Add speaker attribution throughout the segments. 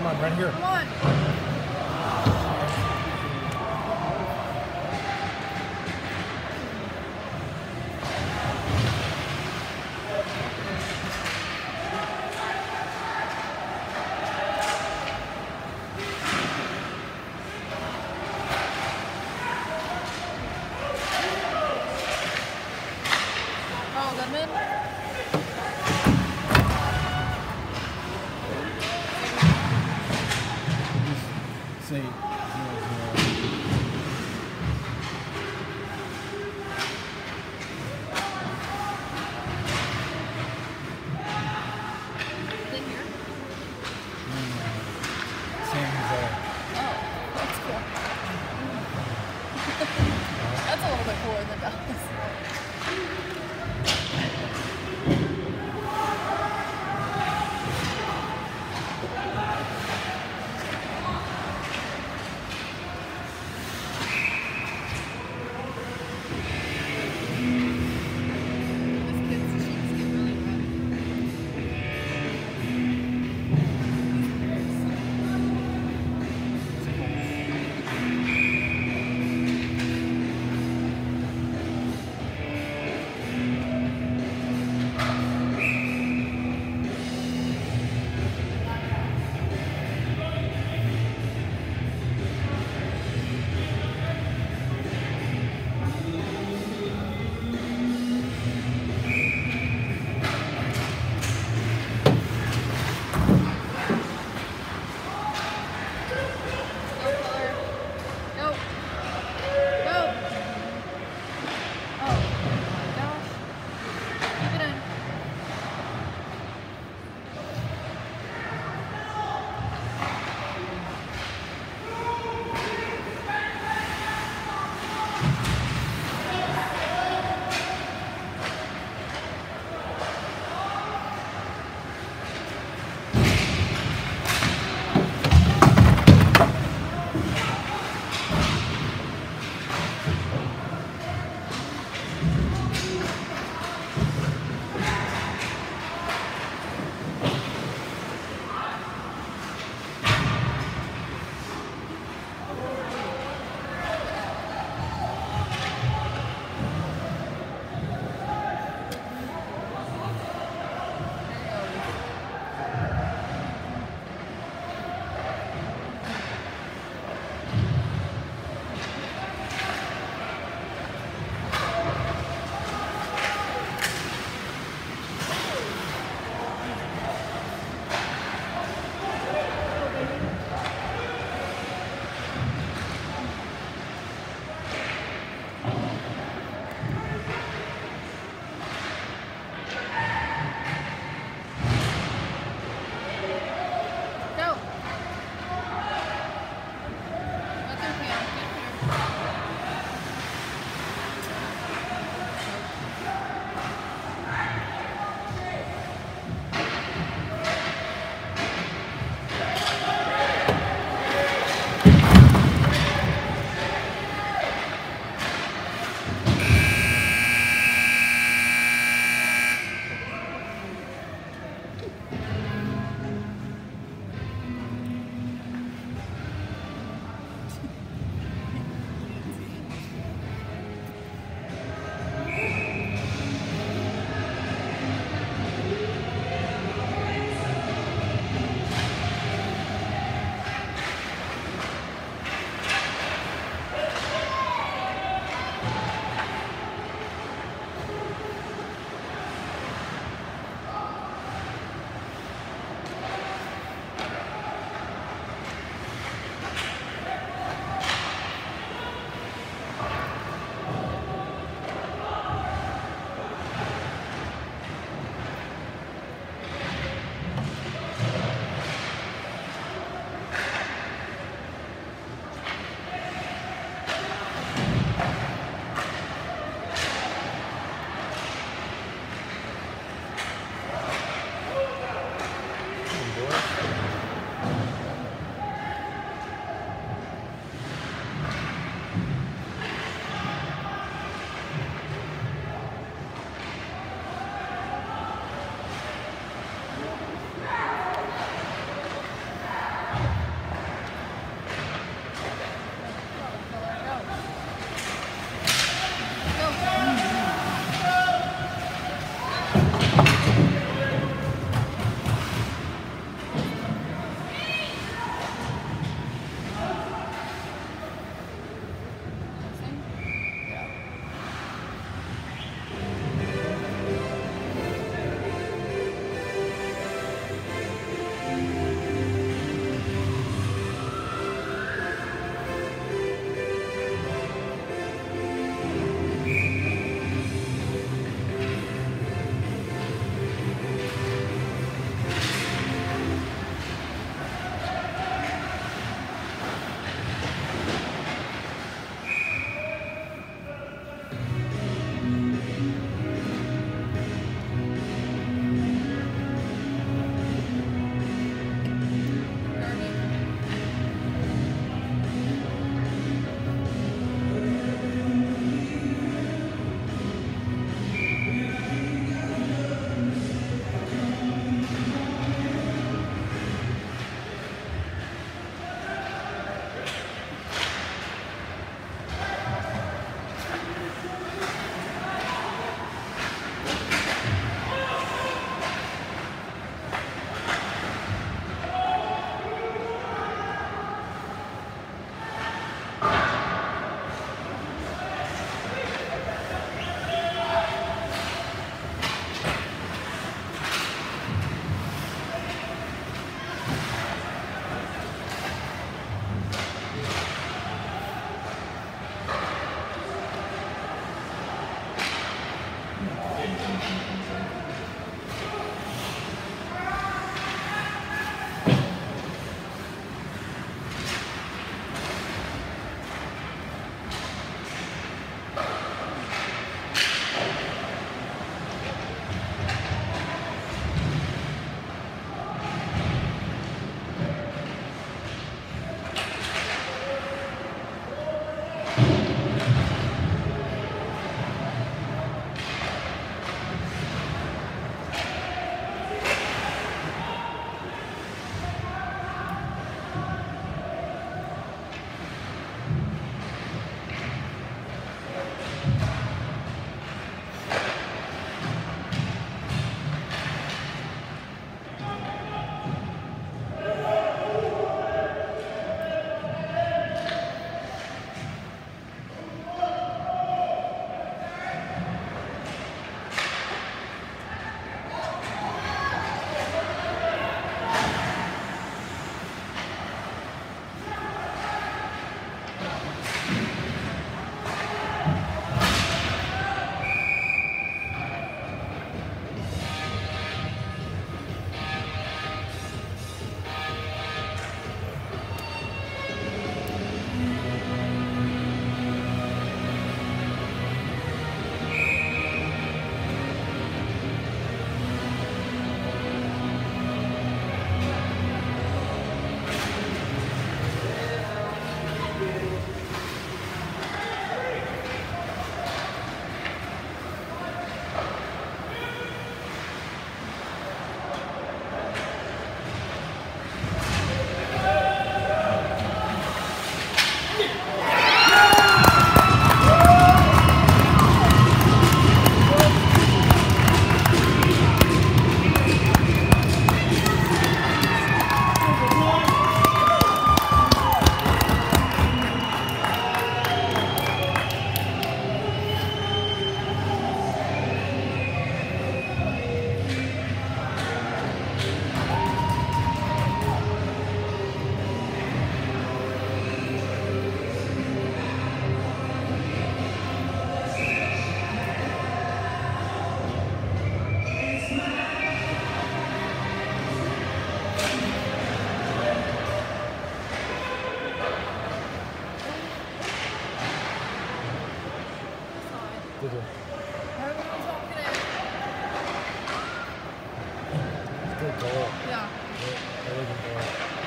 Speaker 1: Come on,
Speaker 2: right here.
Speaker 1: come on. Everyone's walking in.
Speaker 2: tall.
Speaker 1: Yeah.
Speaker 2: Yeah, I live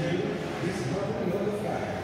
Speaker 3: This is public
Speaker 2: notified.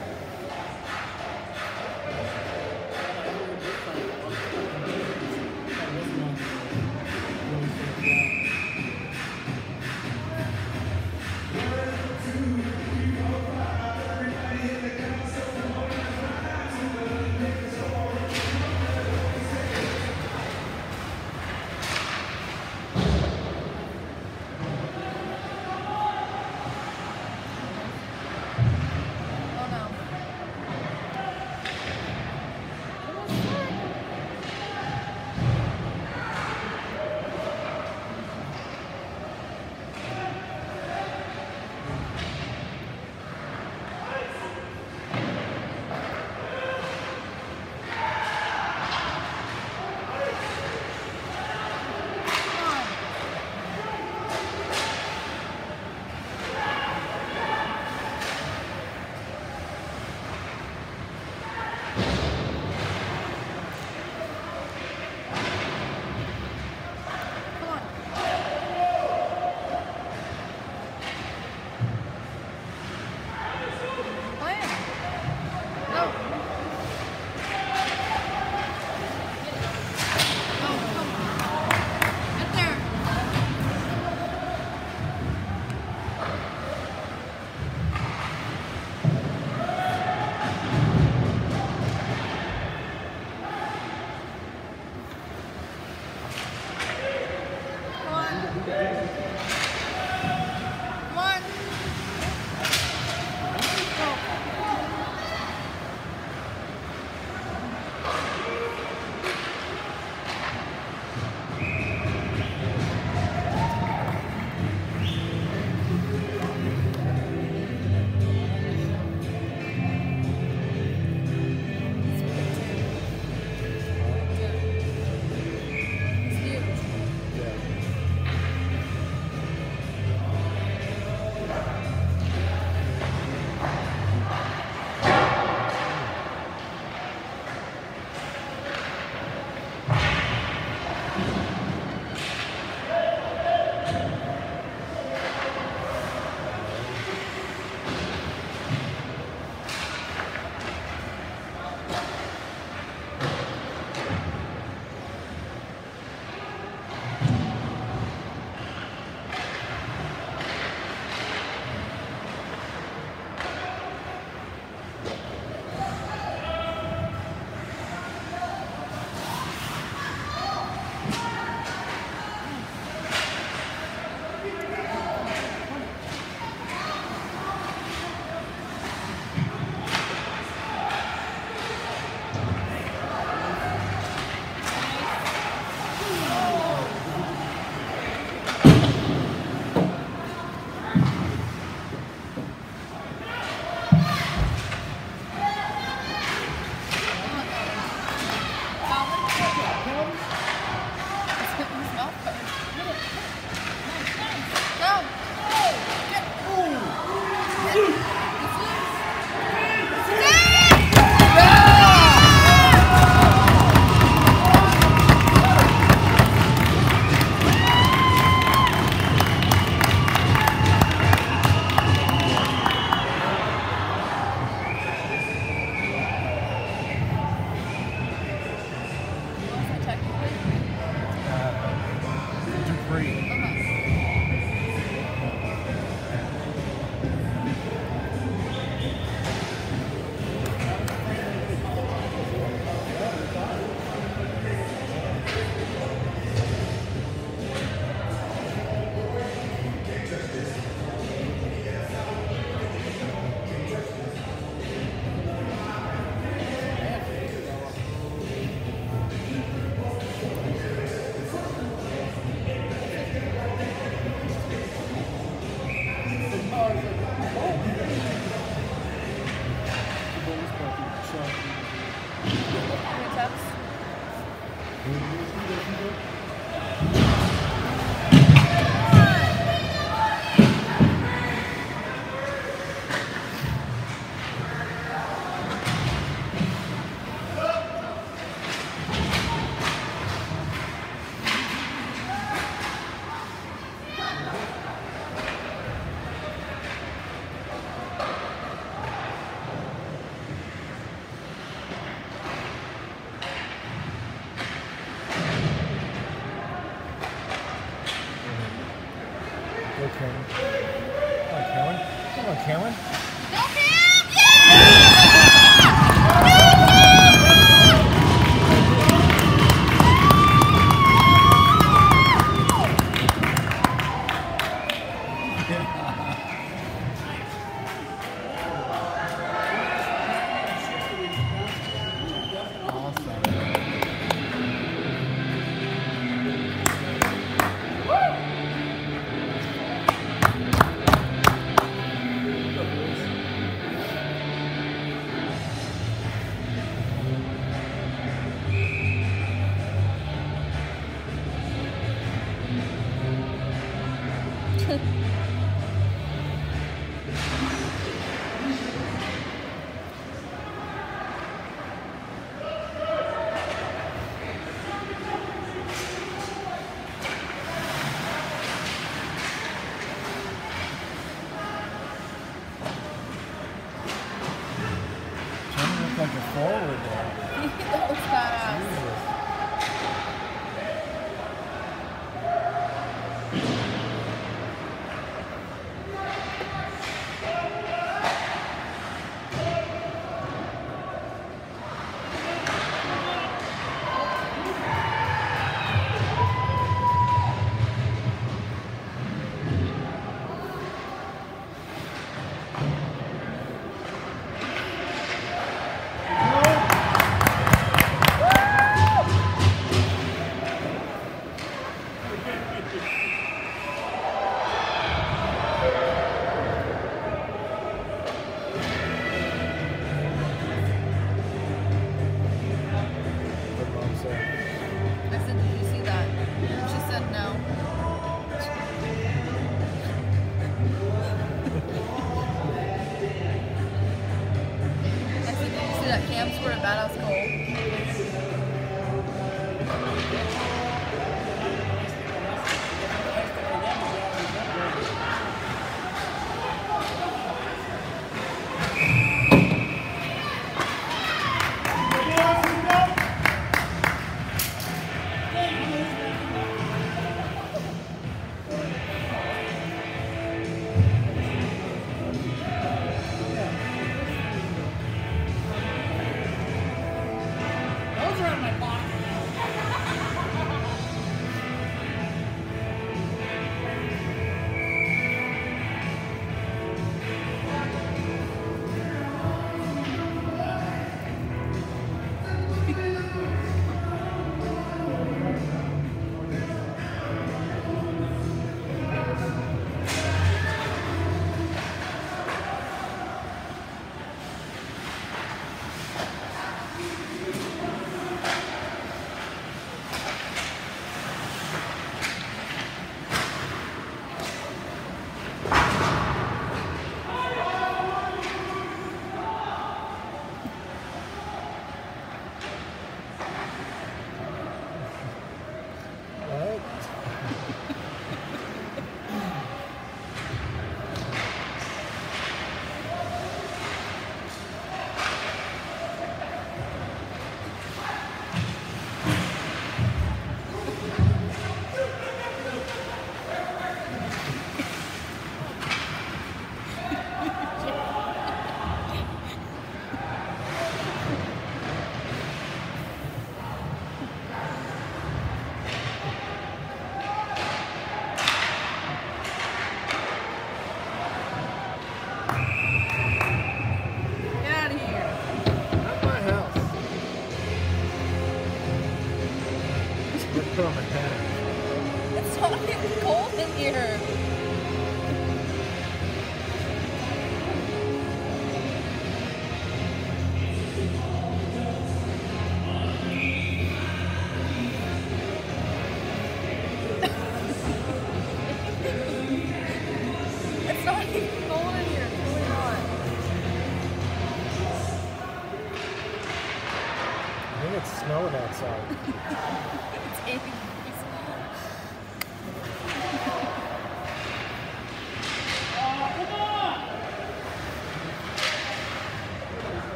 Speaker 2: Cam scored a badass goal?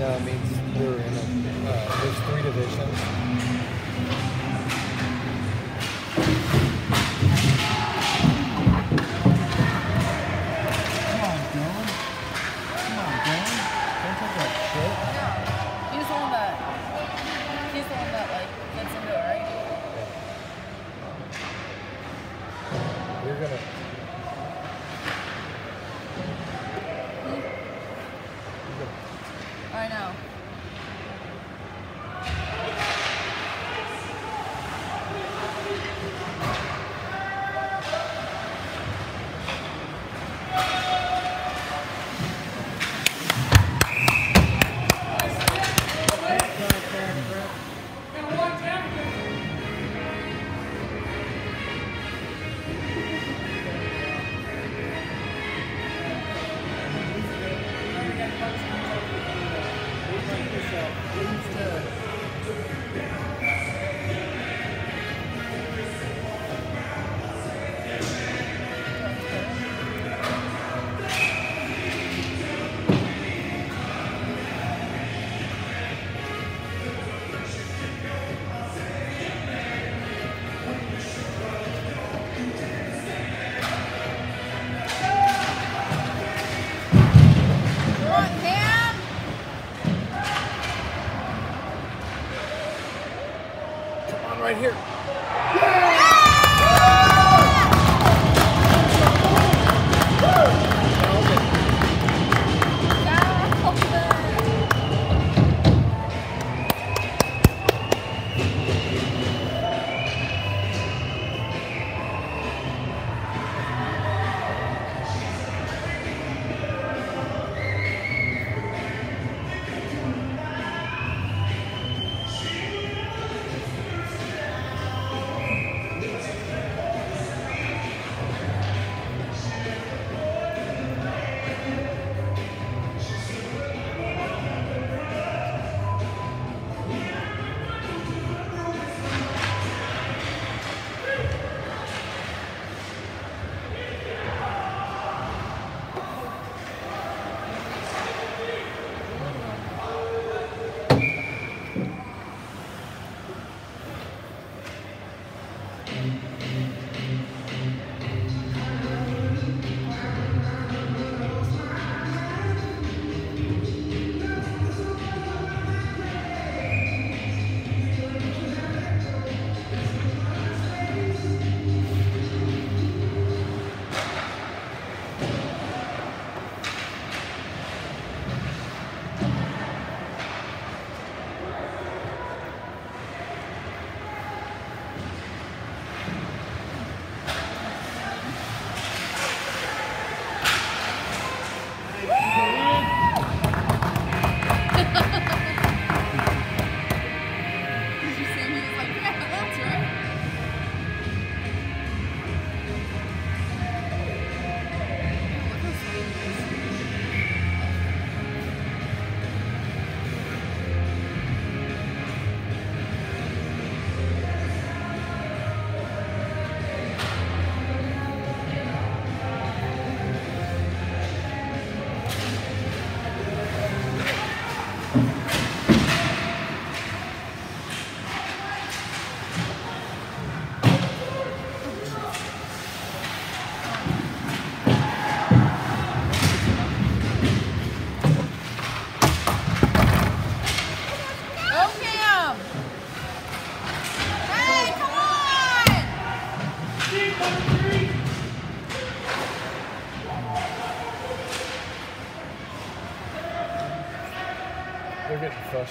Speaker 1: I
Speaker 4: means we're in a, uh, there's three divisions.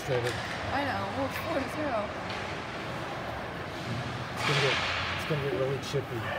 Speaker 4: frustrated.
Speaker 1: I know. Well, it's 4 to
Speaker 4: It's going to get, it's going to get really chippy.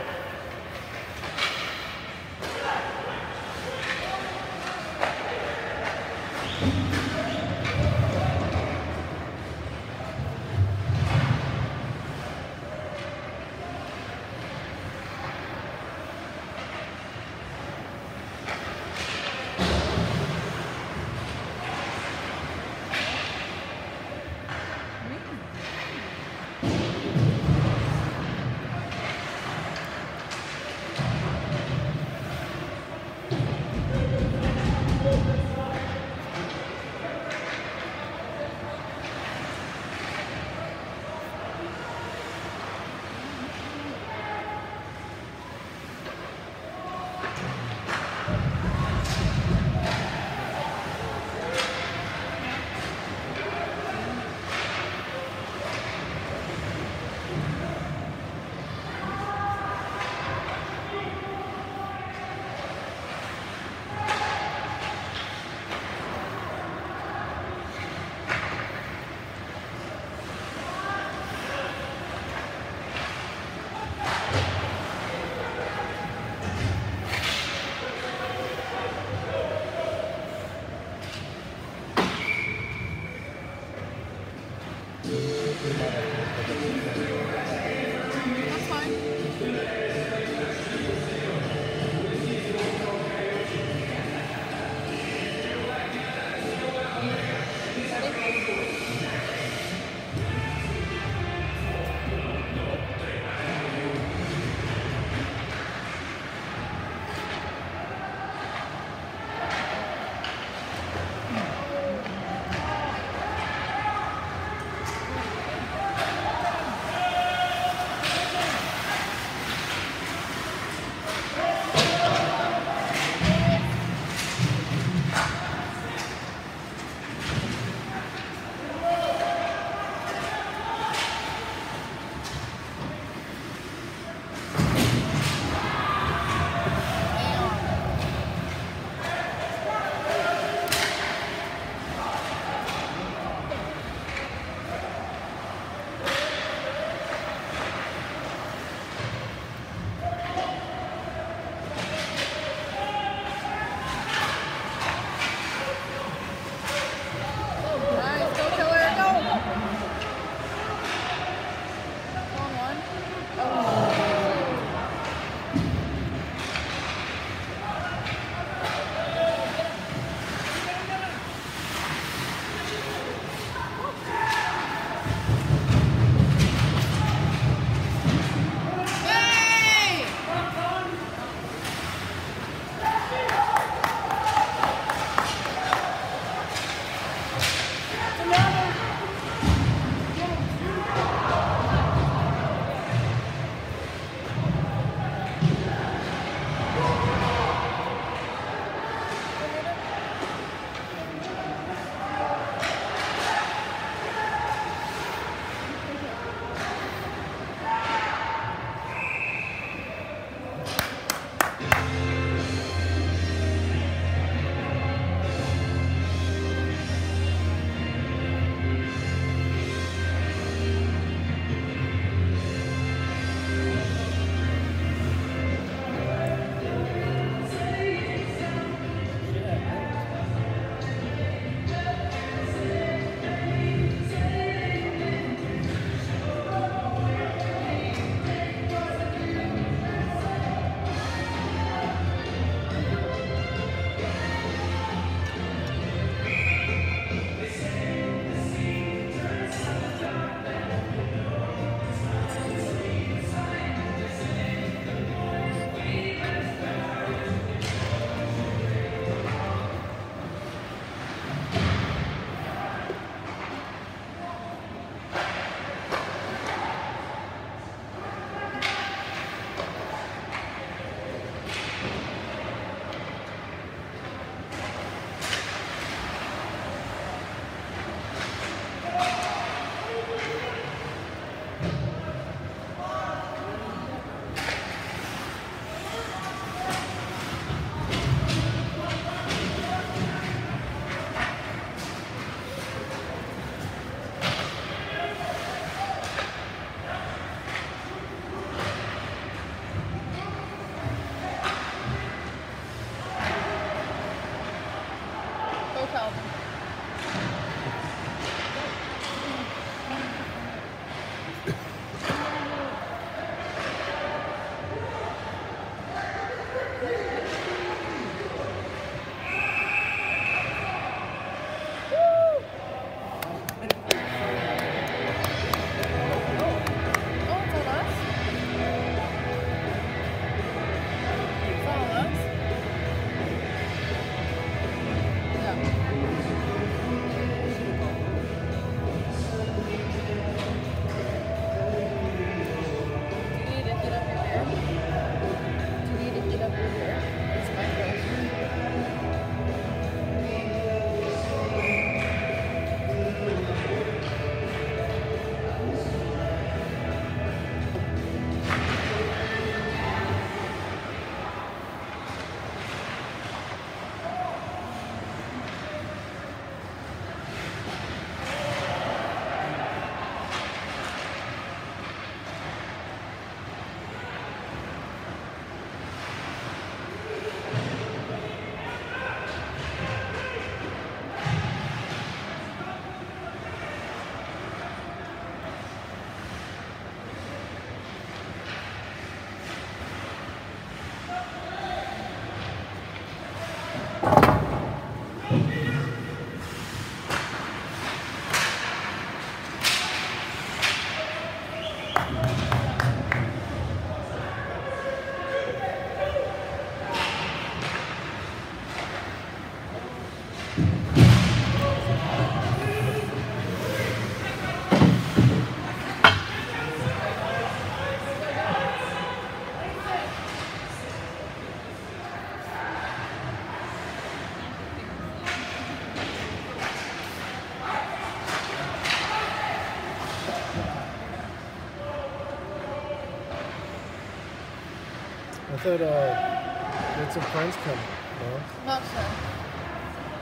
Speaker 4: that uh, we had some friends come. No?
Speaker 1: Not sure.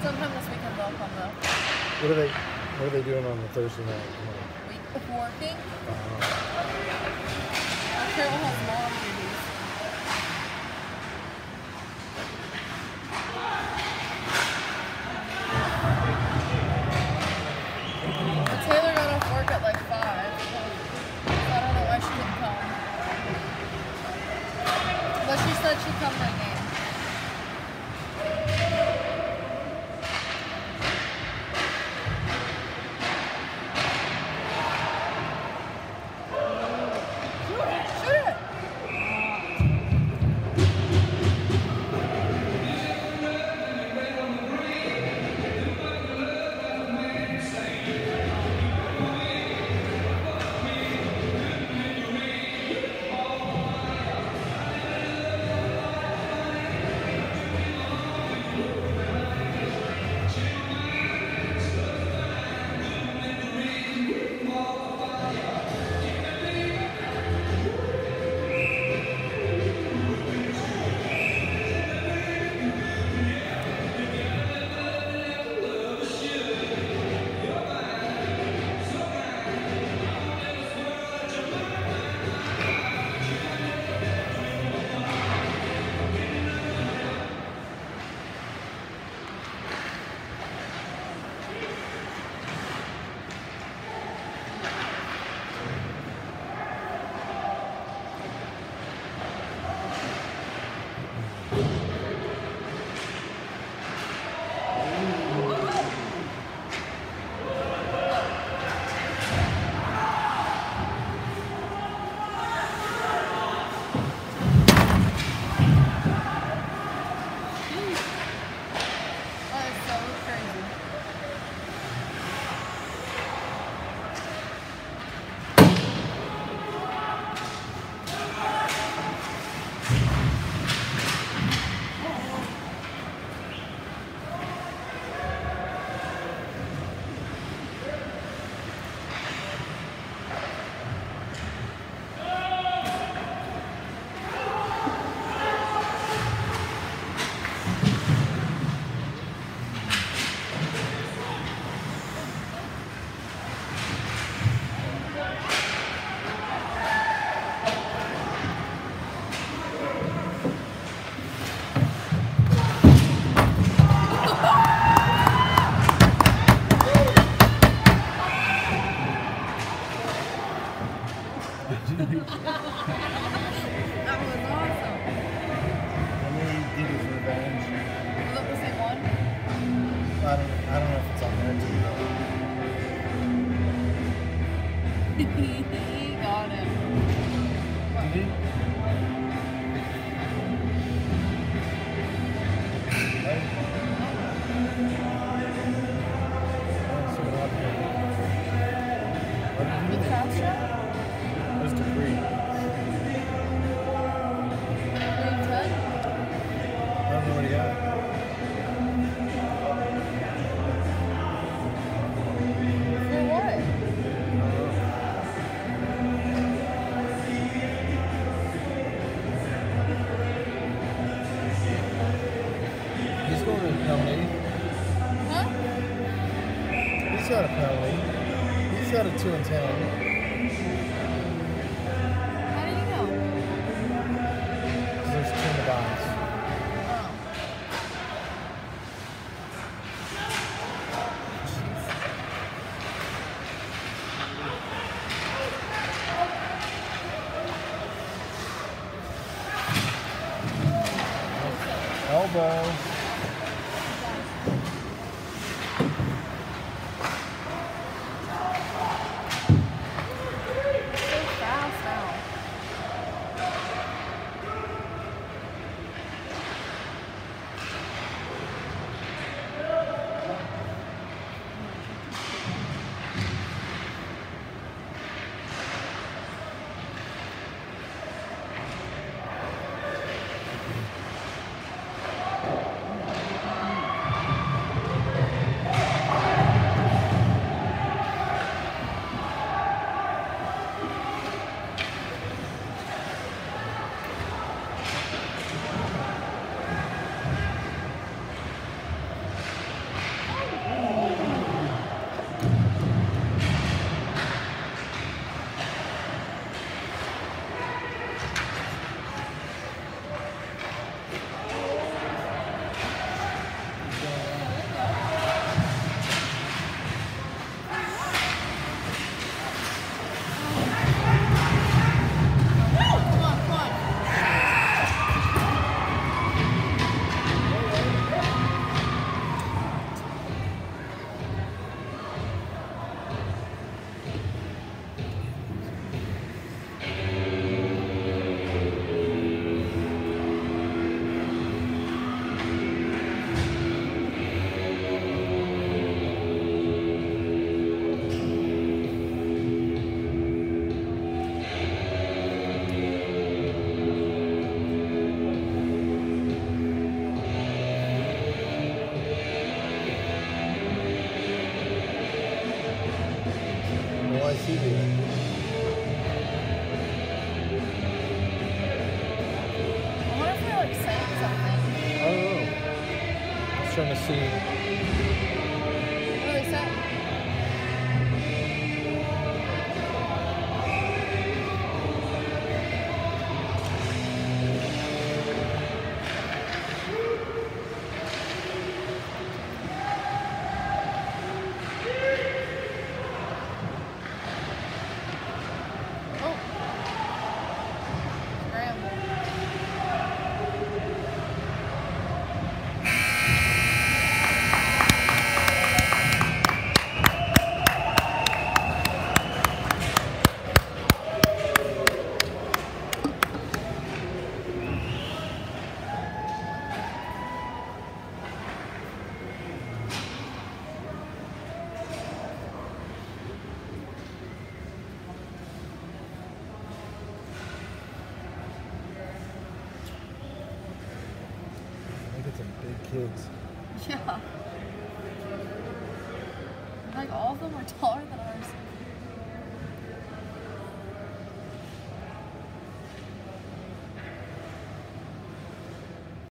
Speaker 1: Sometime this weekend they'll come though.
Speaker 4: What are they? What are they doing on the Thursday night?